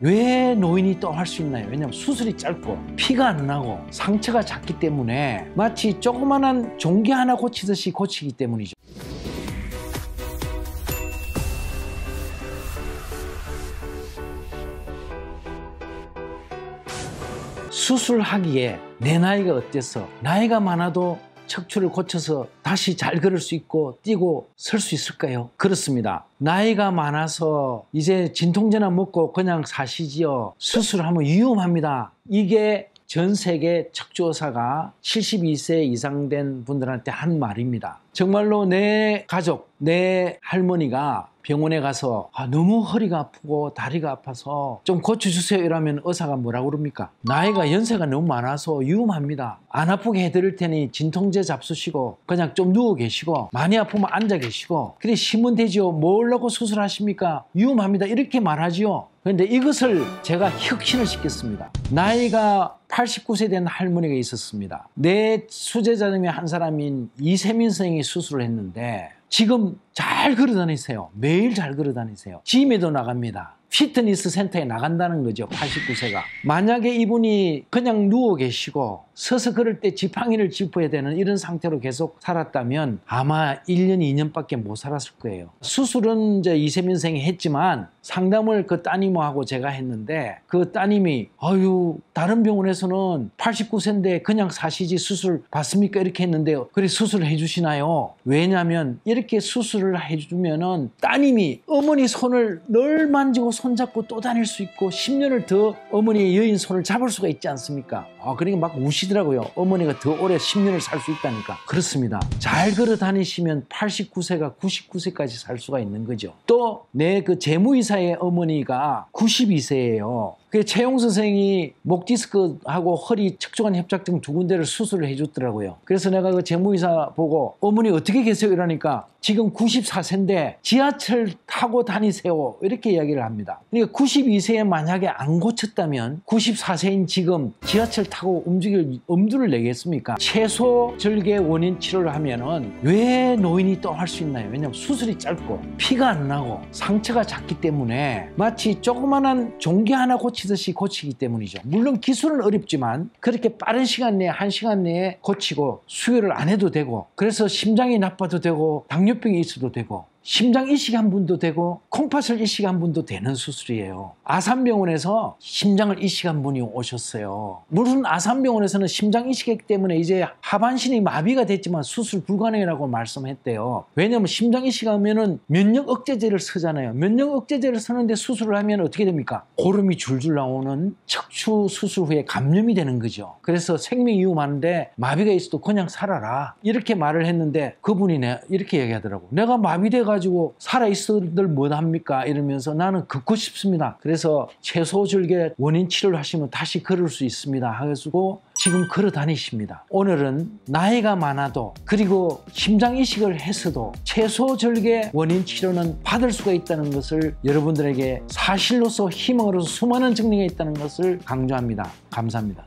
왜 노인이 또 할 수 있나요? 왜냐하면 수술이 짧고 피가 안 나고 상처가 작기 때문에 마치 조그만한 종기 하나 고치듯이 고치기 때문이죠. 수술하기에 내 나이가 어때서 나이가 많아도 척추를 고쳐서 다시 잘 걸을 수 있고 뛰고 설 수 있을까요? 그렇습니다. 나이가 많아서 이제 진통제나 먹고 그냥 사시지요. 수술하면 위험합니다. 이게 전 세계 척추의사가 72세 이상 된 분들한테 한 말입니다. 정말로 내 가족, 내 할머니가 병원에 가서 아, 너무 허리가 아프고 다리가 아파서 좀 고쳐주세요 이러면 의사가 뭐라고 그럽니까? 나이가 연세가 너무 많아서 위험합니다. 안 아프게 해드릴 테니 진통제 잡수시고 그냥 좀 누워 계시고 많이 아프면 앉아 계시고 그래 쉬면 되지요. 뭘라고 수술하십니까? 위험합니다. 이렇게 말하지요. 그런데 이것을 제가 혁신을 시켰습니다. 나이가 89세 된 할머니가 있었습니다. 내 수제자 중에 한 사람인 이세민 선생이 수술을 했는데 지금 잘 걸어 다니세요. 매일 잘 걸어 다니세요. 짐에도 나갑니다. 피트니스 센터에 나간다는 거죠. 89세가. 만약에 이분이 그냥 누워 계시고 서서 걸을 때 지팡이를 짚어야 되는 이런 상태로 계속 살았다면 아마 1년, 2년밖에 못 살았을 거예요. 수술은 이제 이세민 선생이 했지만 상담을 그 따님하고 제가 했는데 그 따님이 아유 다른 병원에서는 89세인데 그냥 사시지 수술 받습니까? 이렇게 했는데요. 그래 수술을 해주시나요? 왜냐하면 이렇게 수술을 해주면은 따님이 어머니 손을 늘 만지고 손잡고 또 다닐 수 있고 10년을 더 어머니의 여인 손을 잡을 수가 있지 않습니까? 아 그러니까 막 우시더라고요. 어머니가 더 오래 10년을 살 수 있다니까. 그렇습니다. 잘 걸어 다니시면 89세가 99세까지 살 수가 있는 거죠. 또 내 그 재무이사의 어머니가 92세예요. 그 최용 선생이 목 디스크하고 허리 척추관 협착증 두 군데를 수술을 해줬더라고요. 그래서 내가 그 재무의사 보고 어머니 어떻게 계세요? 이러니까 지금 94세인데 지하철 타고 다니세요. 이렇게 이야기를 합니다. 그러니까 92세에 만약에 안 고쳤다면 94세인 지금 지하철 타고 움직일 엄두를 내겠습니까? 최소 절개 원인 치료를 하면은 왜 노인이 또 할 수 있나요? 왜냐하면 수술이 짧고 피가 안 나고 상처가 작기 때문에 마치 조그만한 종기 하나 고치 고치듯이 고치기 때문이죠. 물론 기술은 어렵지만 그렇게 빠른 시간 내에 한 시간 내에 고치고 수혈을 안 해도 되고 그래서 심장이 나빠도 되고 당뇨 병이 있어도 되고 심장 이식한 분도 되고 콩팥을 이식한 분도 되는 수술이에요. 아산병원에서 심장을 이식한 분이 오셨어요. 물론 아산병원에서는 심장 이식했기 때문에 이제 하반신이 마비가 됐지만 수술 불가능이라고 말씀했대요. 왜냐하면 심장 이식하면은 면역 억제제를 쓰잖아요. 면역 억제제를 쓰는데 수술을 하면 어떻게 됩니까? 고름이 줄줄 나오는 척추 수술 후에 감염이 되는 거죠. 그래서 생명 위험한데 마비가 있어도 그냥 살아라. 이렇게 말을 했는데 그분이 내 이렇게 얘기하더라고. 내가 마비돼가 가지고 살아있어들 못합니까? 이러면서 나는 걷고 싶습니다. 그래서 채소절개 원인 치료를 하시면 다시 걸을 수 있습니다. 하시고 지금 걸어 다니십니다. 오늘은 나이가 많아도 그리고 심장 이식을 했어도 채소절개 원인 치료는 받을 수가 있다는 것을 여러분들에게 사실로서 희망으로서 수많은 증명이 있다는 것을 강조합니다. 감사합니다.